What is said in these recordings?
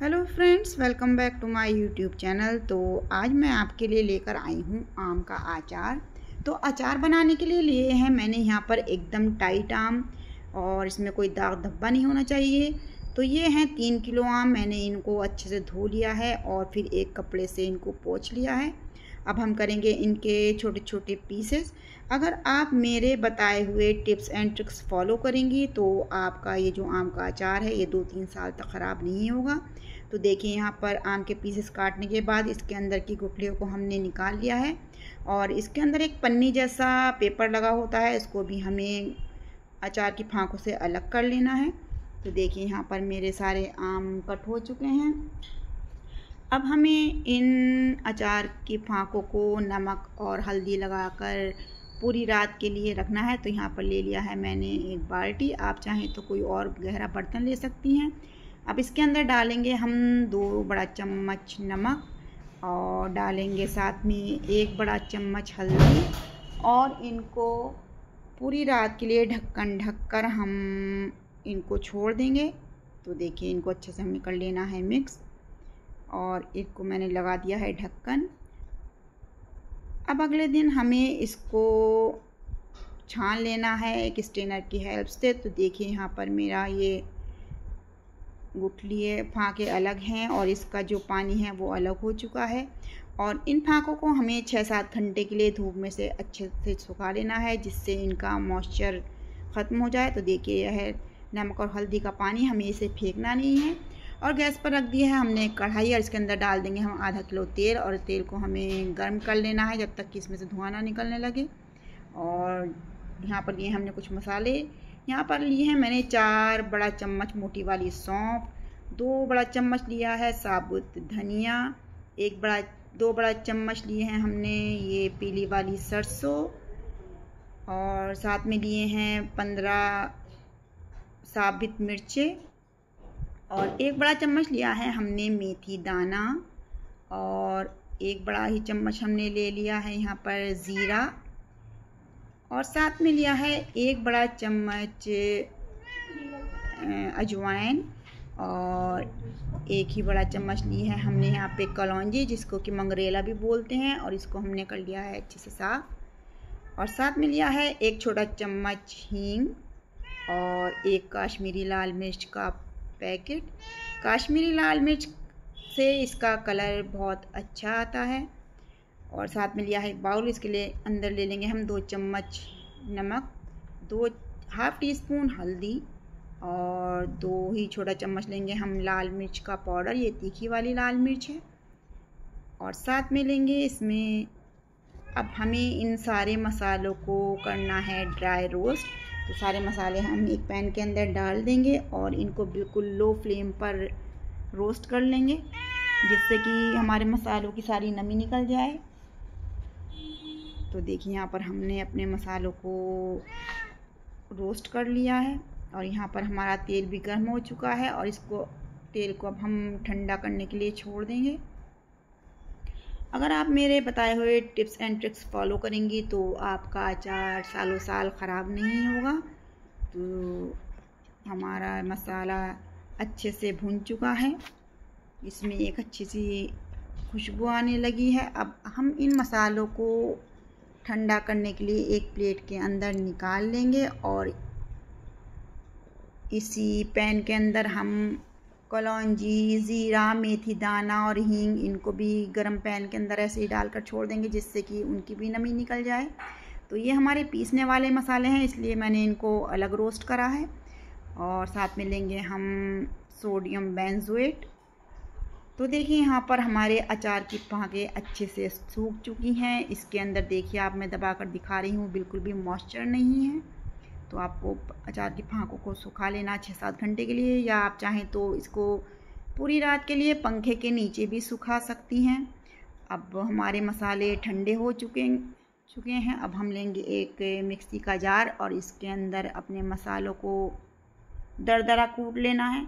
Hello friends, welcome back to my YouTube channel. तो आज मैं आपके लिए लेकर आई हूँ आम का अचार। तो अचार बनाने के लिए लिए हैं मैंने यहाँ पर एकदम टाइट आम और इसमें कोई दाग धब्बा नहीं होना चाहिए। तो ये हैं तीन किलो आम, मैंने इनको अच्छे से धो लिया है और फिर एक कपड़े से इनको पोछ लिया है। अब हम करेंगे इनके छोटे छोटे पीसेस अगर आप मेरे बताए हुए टिप्स एंड ट्रिक्स फॉलो करेंगी तो आपका ये जो आम का अचार है, ये दो तीन साल तक ख़राब नहीं होगा। तो देखिए, यहाँ पर आम के पीसेस काटने के बाद इसके अंदर की गुठलियों को हमने निकाल लिया है और इसके अंदर एक पन्नी जैसा पेपर लगा होता है, इसको भी हमें अचार की फांकों से अलग कर लेना है। तो देखिए, यहाँ पर मेरे सारे आम कट हो चुके हैं। अब हमें इन अचार की फाँकों को नमक और हल्दी लगाकर पूरी रात के लिए रखना है तो यहाँ पर ले लिया है मैंने एक बाल्टी। आप चाहें तो कोई और गहरा बर्तन ले सकती हैं। अब इसके अंदर डालेंगे हम दो बड़ा चम्मच नमक और डालेंगे साथ में एक बड़ा चम्मच हल्दी और इनको पूरी रात के लिए ढक्कन ढक कर हम इनको छोड़ देंगे। तो देखिए इनको अच्छे से हमें कर लेना है मिक्स। और इसको मैंने लगा दिया है ढक्कन। अब अगले दिन हमें इसको छान लेना है, एक स्टेनर की हेल्प से। तो देखिए यहाँ पर मेरा ये गुठली है, फाँके अलग हैं और इसका जो पानी है वो अलग हो चुका है। और इन फाँकों को हमें छः सात घंटे के लिए धूप में से अच्छे से सुखा लेना है, जिससे इनका मॉइस्चर ख़त्म हो जाए। तो देखिए यह नमक और हल्दी का पानी हमें इसे फेंकना नहीं है। और गैस पर रख दिया है। हमने कढ़ाई और इसके अंदर डाल देंगे हम आधा किलो तेल और तेल को हमें गर्म कर लेना है जब तक कि इसमें से धुआँ ना निकलने लगे। और यहाँ पर लिए हमने कुछ मसाले। यहाँ पर लिए हैं मैंने चार बड़ा चम्मच मोटी वाली सौंफ, दो बड़ा चम्मच लिया है साबुत धनिया, एक बड़ा, दो बड़ा चम्मच लिए हैं हमने ये पीली वाली सरसों और साथ में लिए हैं पंद्रह साबित मिर्चें। और एक बड़ा चम्मच लिया है हमने मेथी दाना और एक बड़ा ही चम्मच हमने ले लिया है यहाँ पर ज़ीरा और साथ में लिया है एक बड़ा चम्मच अजवाइन और एक ही बड़ा चम्मच ली है हमने यहाँ पे कलौजी जिसको कि मंगरेला भी बोलते हैं और इसको हमने कर लिया है अच्छे से साफ़। और साथ में लिया है एक छोटा चम्मच हींग और एक कश्मीरी लाल मिर्च का पैकेट। काश्मीरी लाल मिर्च से इसका कलर बहुत अच्छा आता है। और साथ में लिया है बाउल, इसके लिए अंदर ले लेंगे हम दो चम्मच नमक, दो, हाफ़ टी स्पून हल्दी और दो ही छोटा चम्मच लेंगे हम लाल मिर्च का पाउडर, ये तीखी वाली लाल मिर्च है। और साथ में लेंगे इसमें, अब हमें इन सारे मसालों को करना है ड्राई रोस्ट। तो सारे मसाले हम एक पैन के अंदर डाल देंगे और इनको बिल्कुल लो फ्लेम पर रोस्ट कर लेंगे, जिससे कि हमारे मसालों की सारी नमी निकल जाए। तो देखिए, यहाँ पर हमने अपने मसालों को रोस्ट कर लिया है और यहाँ पर हमारा तेल भी गर्म हो चुका है और इसको, तेल को अब हम ठंडा करने के लिए छोड़ देंगे। अगर आप मेरे बताए हुए टिप्स एंड ट्रिक्स फॉलो करेंगी तो आपका अचार सालों साल ख़राब नहीं होगा। तो हमारा मसाला अच्छे से भुन चुका है। इसमें एक अच्छी सी खुशबू आने लगी है। अब हम इन मसालों को ठंडा करने के लिए एक प्लेट के अंदर निकाल लेंगे और इसी पैन के अंदर हम कलौजी, ज़ीरा, मेथी, दाना और हींग इनको भी गरम पैन के अंदर ऐसे ही डालकर छोड़ देंगे जिससे कि उनकी भी नमी निकल जाए। तो ये हमारे पीसने वाले मसाले हैं, इसलिए मैंने इनको अलग रोस्ट करा है। और साथ में लेंगे हम सोडियम बेंजोएट। तो देखिए, यहाँ पर हमारे अचार की पाके अच्छे से सूख चुकी हैं। इसके अंदर देखिए, आप, मैं दबा कर दिखा रही हूँ, बिल्कुल भी मॉइस्चर नहीं है। तो आपको अचार की फाँकों को सुखा लेना छः सात घंटे के लिए, या आप चाहें तो इसको पूरी रात के लिए पंखे के नीचे भी सुखा सकती हैं। अब हमारे मसाले ठंडे हो चुके चुके हैं। अब हम लेंगे एक मिक्सी का जार और इसके अंदर अपने मसालों को दर दरा कूट लेना है।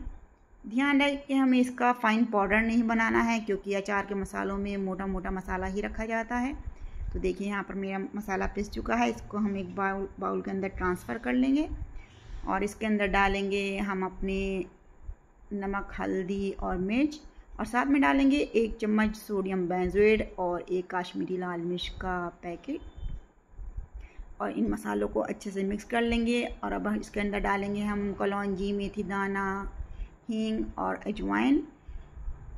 ध्यान रहे कि हमें इसका फ़ाइन पाउडर नहीं बनाना है, क्योंकि अचार के मसालों में मोटा मोटा मसाला ही रखा जाता है। तो देखिए यहाँ पर मेरा मसाला पिस चुका है, इसको हम एक बाउल बाउल के अंदर ट्रांसफ़र कर लेंगे और इसके अंदर डालेंगे हम अपने नमक, हल्दी और मिर्च और साथ में डालेंगे एक चम्मच सोडियम बेंजोइड और एक काश्मीरी लाल मिर्च का पैकेट और इन मसालों को अच्छे से मिक्स कर लेंगे और अब इसके अंदर डालेंगे हम कलौजी, मेथी दाना, हींग और अजवाइन।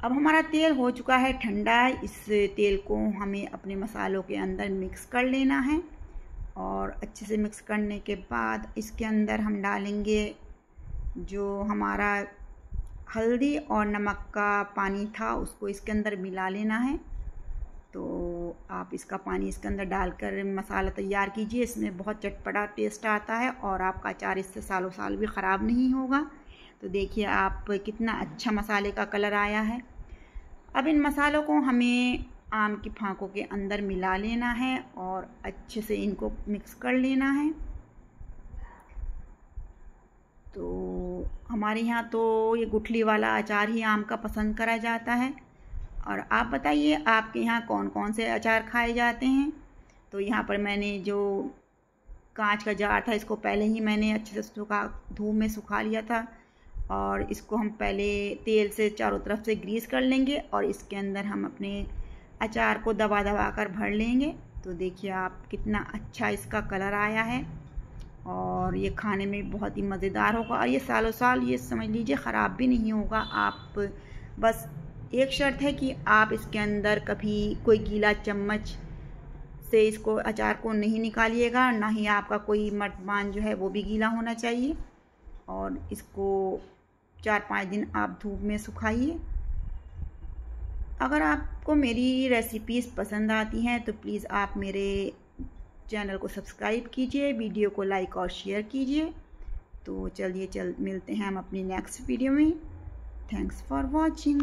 अब हमारा तेल हो चुका है ठंडा। इस तेल को हमें अपने मसालों के अंदर मिक्स कर लेना है और अच्छे से मिक्स करने के बाद इसके अंदर हम डालेंगे जो हमारा हल्दी और नमक का पानी था, उसको इसके अंदर मिला लेना है। तो आप इसका पानी इसके अंदर डालकर मसाला तैयार कीजिए। इसमें बहुत चटपटा टेस्ट आता है और आपका अचार इससे सालों साल भी ख़राब नहीं होगा। तो देखिए आप कितना अच्छा मसाले का कलर आया है। अब इन मसालों को हमें आम की फाँकों के अंदर मिला लेना है और अच्छे से इनको मिक्स कर लेना है। तो हमारे यहाँ तो ये गुठली वाला अचार ही आम का पसंद करा जाता है। और आप बताइए, आपके यहाँ कौन कौन से अचार खाए जाते हैं? तो यहाँ पर मैंने जो कांच का जार था, इसको पहले ही मैंने अच्छे से सुखा, धूप में सुखा लिया था। और इसको हम पहले तेल से चारों तरफ़ से ग्रीस कर लेंगे और इसके अंदर हम अपने अचार को दबा दबा कर भर लेंगे। तो देखिए आप कितना अच्छा इसका कलर आया है। और ये खाने में बहुत ही मज़ेदार होगा। और ये सालों साल ये समझ लीजिए ख़राब भी नहीं होगा। आप बस एक शर्त है कि आप इसके अंदर कभी कोई गीला चम्मच से इसको, अचार को नहीं निकालिएगा, ना ही आपका कोई मटमान जो है वो भी गीला होना चाहिए। और इसको चार पाँच दिन आप धूप में सुखाइए। अगर आपको मेरी रेसिपीज़ पसंद आती हैं तो प्लीज़ आप मेरे चैनल को सब्सक्राइब कीजिए वीडियो को लाइक और शेयर कीजिए। तो चलिए, चल, मिलते हैं हम अपनी नेक्स्ट वीडियो में। Thanks for watching